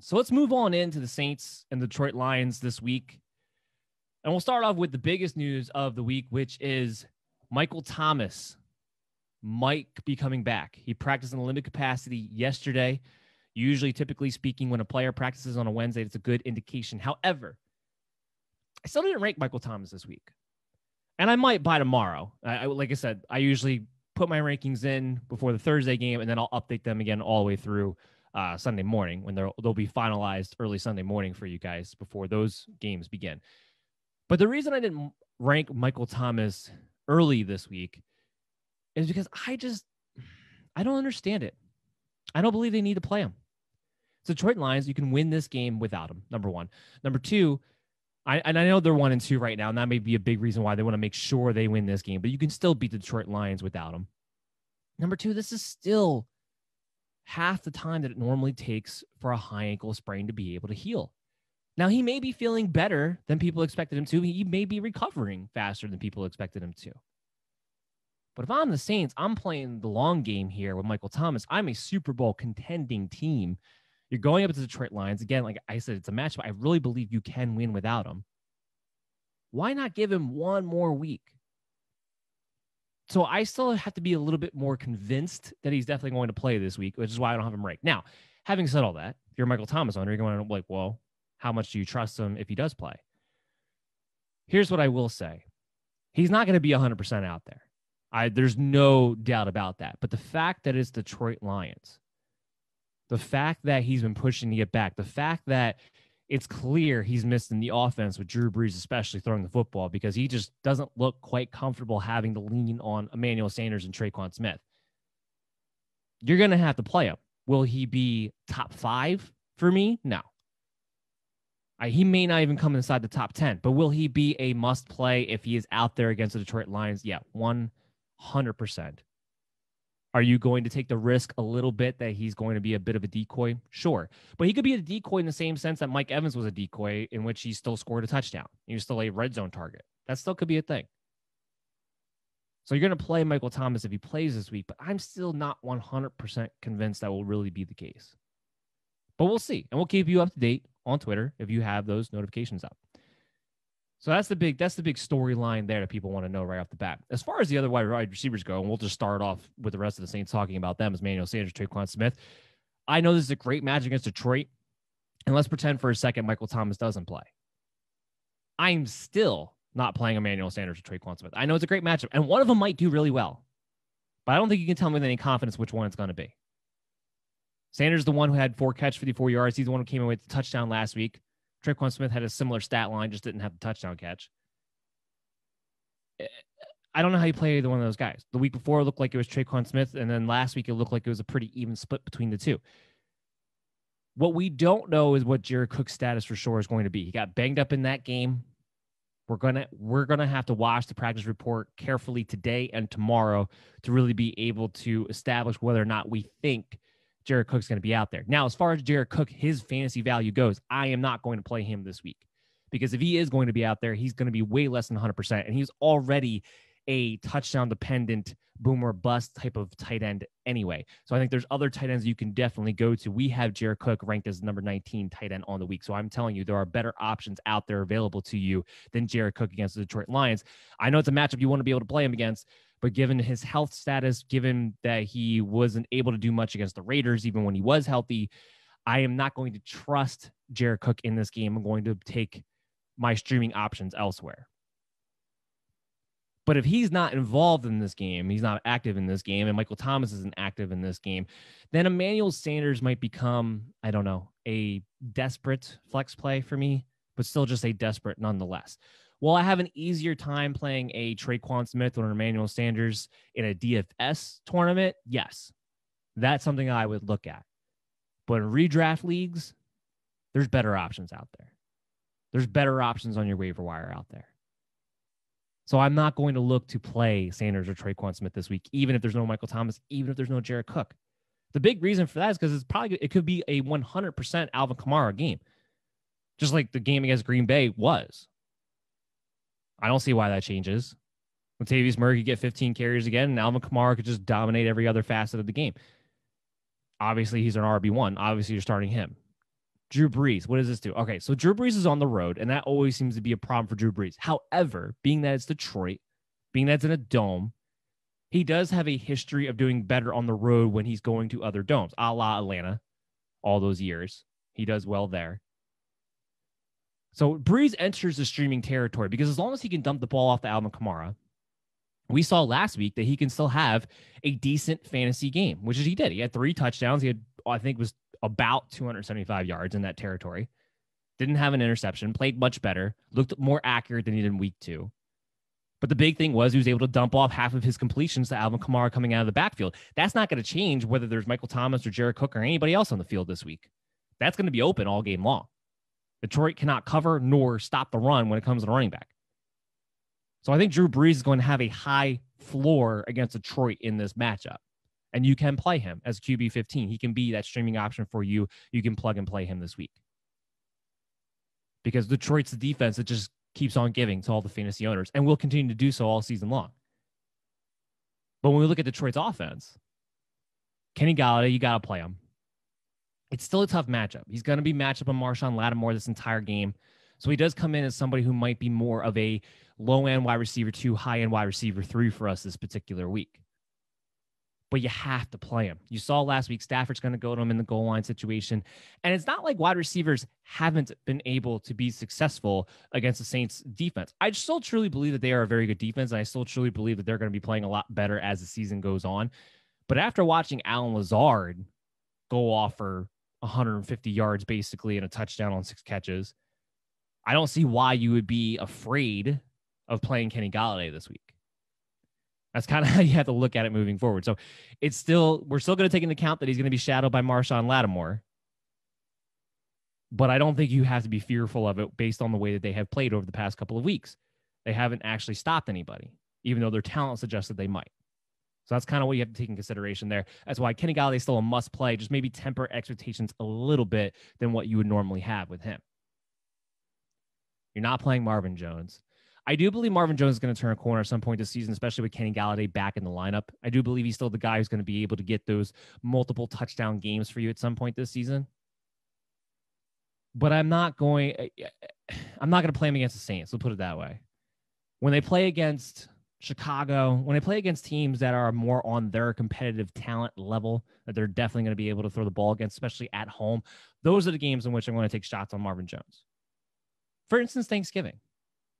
So let's move on into the Saints and the Detroit Lions this week. And we'll start off with the biggest news of the week, which is Michael Thomas might be coming back. He practiced in a limited capacity yesterday. Usually, typically speaking, when a player practices on a Wednesday, it's a good indication. However, I still didn't rank Michael Thomas this week. And I might by tomorrow. I, like I said, I usually put my rankings in before the Thursday game, and then I'll update them again all the way through uh, Sunday morning when they'll they'll be finalized early Sunday morning for you guys before those games begin. But the reason I didn't rank Michael Thomas early this week is because I just I don't understand it. I don't believe they need to play him. So Detroit Lions, you can win this game without him. Number one. Number two, I and I know they're one and two right now, and that may be a big reason why they want to make sure they win this game. But you can still beat the Detroit Lions without him. Number two, this is still half the time that it normally takes for a high ankle sprain to be able to heal. Now, he may be feeling better than people expected him to. He may be recovering faster than people expected him to. But if I'm the Saints, I'm playing the long game here with Michael Thomas. I'm a Super Bowl contending team. You're going up to the Detroit Lions. Again, like I said, it's a matchup. I really believe you can win without him. Why not give him one more week? So I still have to be a little bit more convinced that he's definitely going to play this week, which is why I don't have him ranked. Now, having said all that, if you're Michael Thomas owner, you're going to be like, well, how much do you trust him if he does play? Here's what I will say. He's not going to be 100% out there. I, there's no doubt about that. But the fact that it's Detroit Lions, the fact that he's been pushing to get back, the fact that it's clear he's missed in the offense with Drew Brees, especially throwing the football, because he just doesn't look quite comfortable having to lean on Emmanuel Sanders and Tre'Quan Smith. You're going to have to play him. Will he be top five for me? No. I, he may not even come inside the top 10, but will he be a must play if he is out there against the Detroit Lions? Yeah, 100%. Are you going to take the risk a little bit that he's going to be a bit of a decoy? Sure. But he could be a decoy in the same sense that Mike Evans was a decoy, in which he still scored a touchdown. He was still a red zone target. That still could be a thing. So you're going to play Michael Thomas if he plays this week, but I'm still not 100% convinced that will really be the case. But we'll see. And we'll keep you up to date on Twitter if you have those notifications up. So that's the big that's the big storyline there that people want to know right off the bat. As far as the other wide receivers go, and we'll just start off with the rest of the Saints talking about them Emmanuel Sanders, Tre'Quan Smith. I know this is a great match against Detroit, and let's pretend for a second Michael Thomas doesn't play. I'm still not playing Emmanuel Sanders or Tre'Quan Smith. I know it's a great matchup, and one of them might do really well, but I don't think you can tell me with any confidence which one it's going to be. Sanders, is the one who had four catch, 54 yards. He's the one who came in with the touchdown last week. Tre'Quan Smith had a similar stat line, just didn't have the touchdown catch. I don't know how you play either one of those guys. The week before it looked like it was Tre'Quan Smith, and then last week it looked like it was a pretty even split between the two. What we don't know is what Jared Cook's status for sure is going to be. He got banged up in that game. We're gonna we're gonna have to watch the practice report carefully today and tomorrow to really be able to establish whether or not we think Jared Cook's going to be out there. Now, as far as Jared Cook, his fantasy value goes, I am not going to play him this week because if he is going to be out there, he's going to be way less than 100%. And he's already a touchdown dependent boomer bust type of tight end anyway. So I think there's other tight ends you can definitely go to. We have Jared Cook ranked as number 19 tight end on the week. So I'm telling you, there are better options out there available to you than Jared Cook against the Detroit Lions. I know it's a matchup you want to be able to play him against, but given his health status, given that he wasn't able to do much against the Raiders, even when he was healthy, I am not going to trust Jared Cook in this game. I'm going to take my streaming options elsewhere. But if he's not involved in this game, he's not active in this game, and Michael Thomas isn't active in this game, then Emmanuel Sanders might become, I don't know, a desperate flex play for me, but still just a desperate nonetheless. Will I have an easier time playing a Tre'Quan Smith or Emmanuel Sanders in a DFS tournament? Yes. That's something I would look at. But in redraft leagues, there's better options out there. There's better options on your waiver wire out there. So I'm not going to look to play Sanders or Tre'Quan Smith this week, even if there's no Michael Thomas, even if there's no Jared Cook. The big reason for that is because it's probably it could be a 100% Alvin Kamara game, just like the game against Green Bay was. I don't see why that changes. Latavius Murray could get 15 carries again, and Alvin Kamara could just dominate every other facet of the game. Obviously, he's an RB1. Obviously, you're starting him. Drew Brees, what does this do? Okay, so Drew Brees is on the road, and that always seems to be a problem for Drew Brees. However, being that it's Detroit, being that it's in a dome, he does have a history of doing better on the road when he's going to other domes, a la Atlanta, all those years. He does well there. So Brees enters the streaming territory because as long as he can dump the ball off the Alvin Kamara, we saw last week that he can still have a decent fantasy game, which is he did. He had three touchdowns. He had, I think, was about 275 yards in that territory. Didn't have an interception, played much better, looked more accurate than he did in week two. But the big thing was he was able to dump off half of his completions to Alvin Kamara coming out of the backfield. That's not going to change whether there's Michael Thomas or Jared Cook or anybody else on the field this week. That's going to be open all game long. Detroit cannot cover nor stop the run when it comes to running back. So I think Drew Brees is going to have a high floor against Detroit in this matchup. And you can play him as QB 15. He can be that streaming option for you. You can plug and play him this week. Because Detroit's the defense that just keeps on giving to all the fantasy owners and will continue to do so all season long. But when we look at Detroit's offense, Kenny Golladay, you got to play him. It's still a tough matchup. He's going to be matched up on Marshon Lattimore this entire game. So he does come in as somebody who might be more of a low end wide receiver two, high end wide receiver three for us this particular week. But you have to play him. You saw last week Stafford's going to go to him in the goal line situation. And it's not like wide receivers haven't been able to be successful against the Saints defense. I still truly believe that they are a very good defense. And I still truly believe that they're going to be playing a lot better as the season goes on. But after watching Allen Lazard go off for 150 yards basically and a touchdown on six catches, I don't see why you would be afraid of playing Kenny Golladay this week. That's kind of how you have to look at it moving forward. So it's still, we're still going to take into account that he's going to be shadowed by Marshon Lattimore. But I don't think you have to be fearful of it based on the way that they have played over the past couple of weeks. They haven't actually stopped anybody, even though their talent suggests that they might. So that's kind of what you have to take in consideration there. That's why Kenny Golladay is still a must play. Just maybe temper expectations a little bit than what you would normally have with him. You're not playing Marvin Jones. I do believe Marvin Jones is going to turn a corner at some point this season, especially with Kenny Golladay back in the lineup. I do believe he's still the guy who's going to be able to get those multiple touchdown games for you at some point this season. But I'm not going. Eh, eh, eh, I'm not going to play him against the Saints. We'll put it that way. When they play against Chicago, when they play against teams that are more on their competitive talent level, that they're definitely going to be able to throw the ball against, especially at home, those are the games in which I'm going to take shots on Marvin Jones. For instance, Thanksgiving.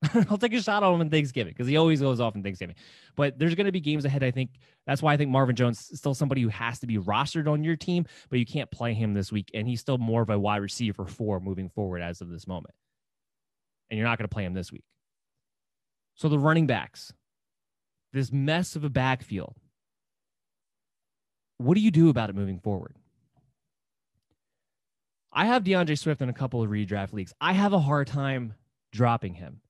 I'll take a shot on him in Thanksgiving because he always goes off in Thanksgiving. But there's going to be games ahead. I think that's why I think Marvin Jones is still somebody who has to be rostered on your team, but you can't play him this week. And he's still more of a wide receiver for moving forward as of this moment. And you're not going to play him this week. So the running backs, this mess of a backfield. What do you do about it moving forward? I have D'Andre Swift in a couple of redraft leagues. I have a hard time dropping him.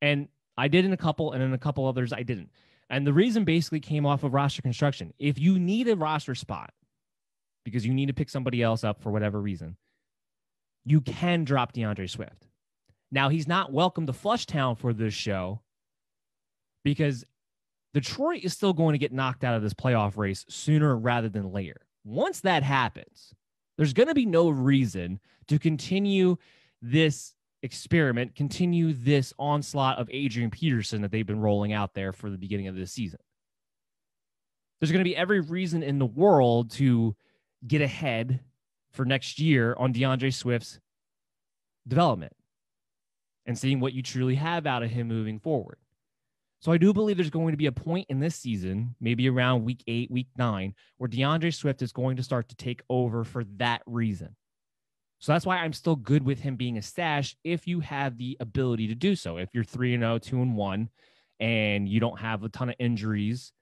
And I did in a couple, and in a couple others, I didn't. And the reason basically came off of roster construction. If you need a roster spot because you need to pick somebody else up for whatever reason, you can drop D'Andre Swift. Now, he's not welcome to Flushtown for this show because Detroit is still going to get knocked out of this playoff race sooner rather than later. Once that happens, there's going to be no reason to continue this experiment, continue this onslaught of Adrian Peterson that they've been rolling out there for the beginning of this season. There's going to be every reason in the world to get ahead for next year on D'Andre Swift's development and seeing what you truly have out of him moving forward. So I do believe there's going to be a point in this season, maybe around week eight, week nine, where D'Andre Swift is going to start to take over for that reason. So that's why I'm still good with him being a stash if you have the ability to do so. If you're 3 and 0, 2 and 1 and you don't have a ton of injuries,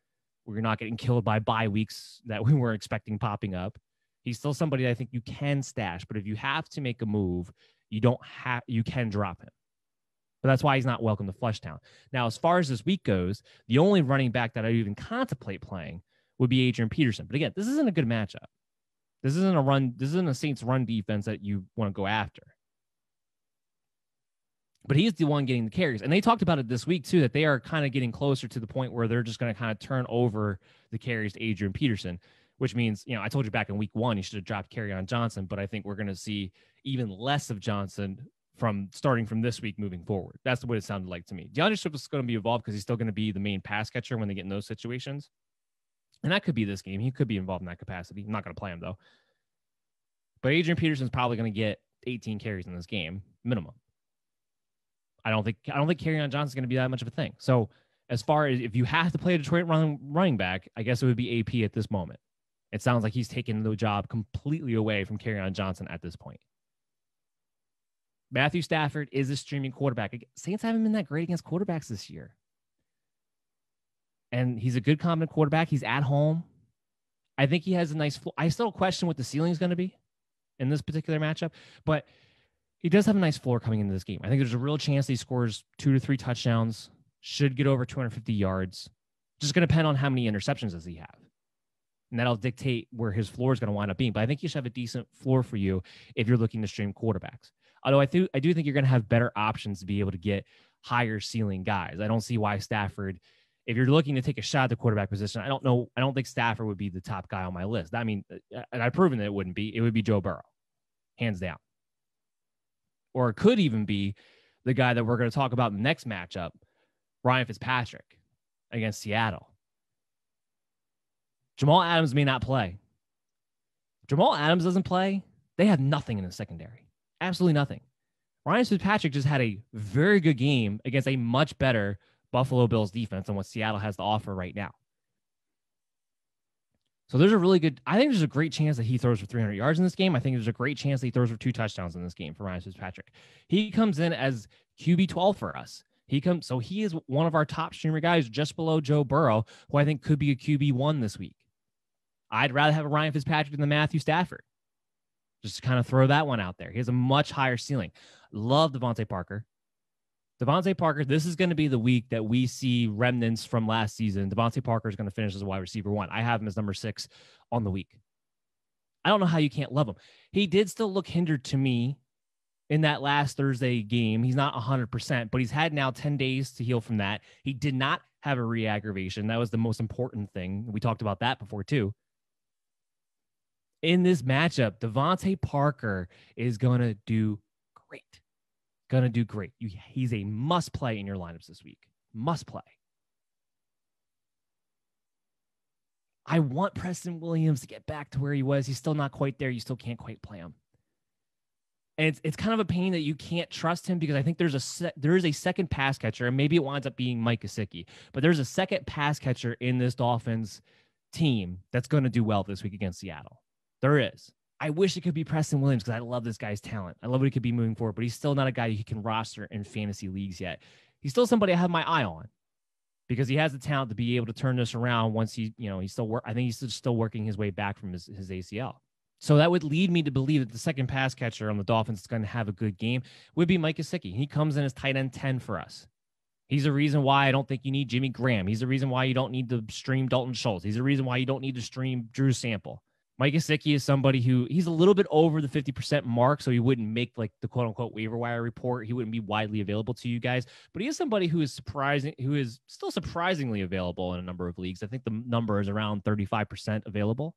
or you're not getting killed by bye weeks that we were expecting popping up, he's still somebody I think you can stash, but if you have to make a move, you don't have you can drop him. That's why he's not welcome to Flushtown. Now, as far as this week goes, the only running back that I even contemplate playing would be Adrian Peterson. But again, this isn't a good matchup. This isn't a run. This isn't a Saints run defense that you want to go after. But he's the one getting the carries. And they talked about it this week, too, that they are kind of getting closer to the point where they're just going to kind of turn over the carries to Adrian Peterson, which means, you know, I told you back in week one, you should have dropped Kerryon Johnson, but I think we're going to see even less of Johnson from starting from this week moving forward. That's what it sounded like to me. D'Andre Swift is going to be involved because he's still going to be the main pass catcher when they get in those situations. And that could be this game. He could be involved in that capacity. I'm not going to play him though. But Adrian Peterson's probably going to get 18 carries in this game, minimum. I don't think I don't think Kerryon Johnson's going to be that much of a thing. So as far as if you have to play a Detroit running running back, I guess it would be AP at this moment. It sounds like he's taken the job completely away from Kerryon Johnson at this point. Matthew Stafford is a streaming quarterback. Saints haven't been that great against quarterbacks this year. And he's a good competent quarterback. He's at home. I think he has a nice. Floor. I still question what the ceiling is going to be in this particular matchup, but he does have a nice floor coming into this game. I think there's a real chance he scores two to three touchdowns, should get over 250 yards. Just going to depend on how many interceptions does he have. And that'll dictate where his floor is going to wind up being. But I think he should have a decent floor for you if you're looking to stream quarterbacks. Although I, th- I do think you're going to have better options to be able to get higher ceiling guys. I don't see why Stafford, if you're looking to take a shot at the quarterback position, I don't know. I don't think Stafford would be the top guy on my list. I mean, uh, and I've proven that it wouldn't be. It would be Joe Burrow, hands down or it could even be the guy that we're going to talk about in the next matchup, Ryan Fitzpatrick against Seattle. Jamal Adams may not play. Jamal Adams doesn't play, they have nothing in the secondary. Absolutely nothing. Ryan Fitzpatrick just had a very good game against a much better Buffalo Bills defense than what Seattle has to offer right now. So there's a really good. I think there's a great chance that he throws for 300 yards in this game. I think there's a great chance that he throws for two touchdowns in this game for Ryan Fitzpatrick. He comes in as QB 12 for us. He comes, so he is one of our top streamer guys, just below Joe Burrow, who I think could be a QB one this week. I'd rather have a Ryan Fitzpatrick than the Matthew Stafford. Just kind of throw that one out there. He has a much higher ceiling. Love DeVante Parker. DeVante Parker, this is going to be the week that we see remnants from last season. DeVante Parker is going to finish as a wide receiver one. I have him as number six on the week. I don't know how you can't love him. He did still look hindered to me in that last Thursday game. He's not 100%, but he's had now 10 days to heal from that. He did not have a re aggravation. That was the most important thing. We talked about that before, too. In this matchup, DeVante Parker is going to do great gonna do great. You, he's a must play in your lineups this week. Must play. I want Preston Williams to get back to where he was. He's still not quite there. You still can't quite play him. And it's, it's kind of a pain that you can't trust him because I think there's a se- there is a second pass catcher, and maybe it winds up being Mike Gesicki, but there's a second pass catcher in this Dolphins team that's going to do well this week against Seattle. There is. I wish it could be Preston Williams because I love this guy's talent. I love what he could be moving forward, but he's still not a guy you can roster in fantasy leagues yet. He's still somebody I have my eye on because he has the talent to be able to turn this around once he, you know, he's still work. I think he's still working his way back from his, his ACL. So that would lead me to believe that the second pass catcher on the Dolphins is going to have a good game would be Mike Gesicki. He comes in as tight end 10 for us. He's the reason why I don't think you need Jimmy Graham. He's the reason why you don't need to stream Dalton Schultz. He's the reason why you don't need to stream Drew Sample. Mike Gesicki is somebody who he's a little bit over the 50% mark, so he wouldn't make like the quote unquote waiver wire report. He wouldn't be widely available to you guys, but he is somebody who is surprising, who is still surprisingly available in a number of leagues. I think the number is around 35% available.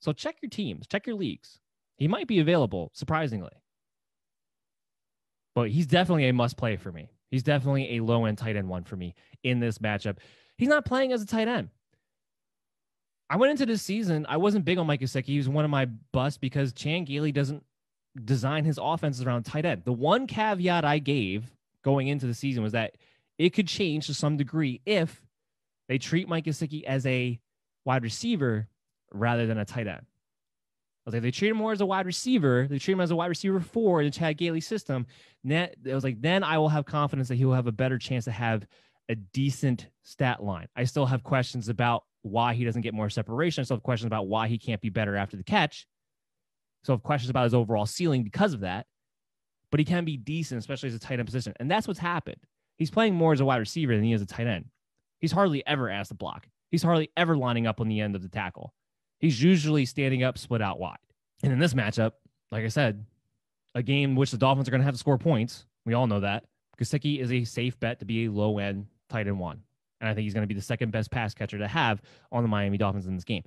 So check your teams, check your leagues. He might be available, surprisingly. But he's definitely a must play for me. He's definitely a low end tight end one for me in this matchup. He's not playing as a tight end. I went into this season. I wasn't big on Mike Gesicki. He was one of my busts because Chan Gailey doesn't design his offenses around tight end. The one caveat I gave going into the season was that it could change to some degree if they treat Mike Gesicki as a wide receiver rather than a tight end. I was like, they treat him more as a wide receiver. They treat him as a wide receiver four in the Chan Gailey system. Then it was like, then I will have confidence that he will have a better chance to have a decent stat line. I still have questions about why he doesn't get more separation. I still have questions about why he can't be better after the catch. So I have questions about his overall ceiling because of that. But he can be decent, especially as a tight end position. And that's what's happened. He's playing more as a wide receiver than he is a tight end. He's hardly ever asked to block. He's hardly ever lining up on the end of the tackle. He's usually standing up, split out wide. And in this matchup, like I said, a game which the Dolphins are going to have to score points. We all know that. Gesicki is a safe bet to be a low end tight end one. And I think he's going to be the second best pass catcher to have on the Miami Dolphins in this game.